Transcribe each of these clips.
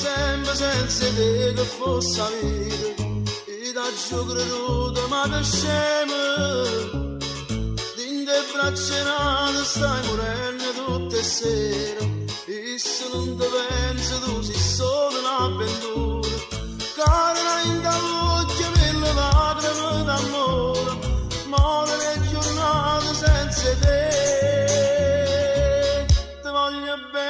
sempre senza te che fosse la vita e da giù creduto ma che scemo dinte braccia nate stai morendo tutte le sere. E se non ti pensi tu sei solo un'avventura cara in dall'occhio mille lacrime d'amore muore le giornate senza te. Ti voglio bene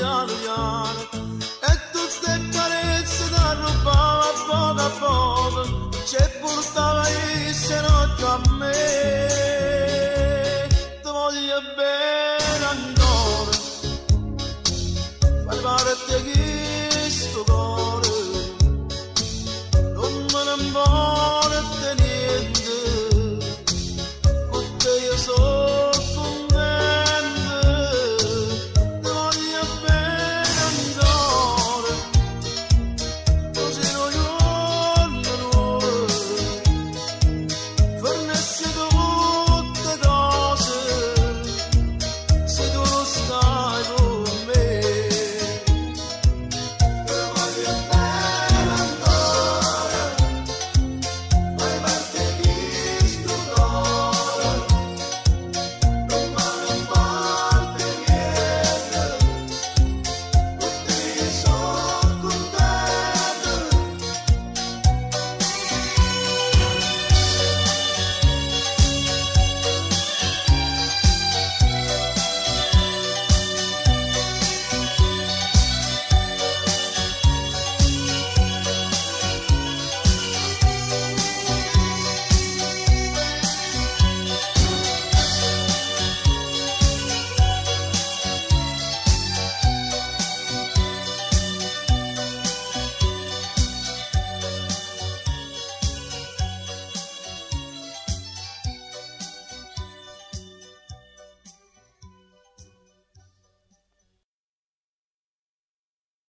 yar yar E tu se parece da rubava pod a pod Che portava i a me Ti voglio bene ancora Fai parte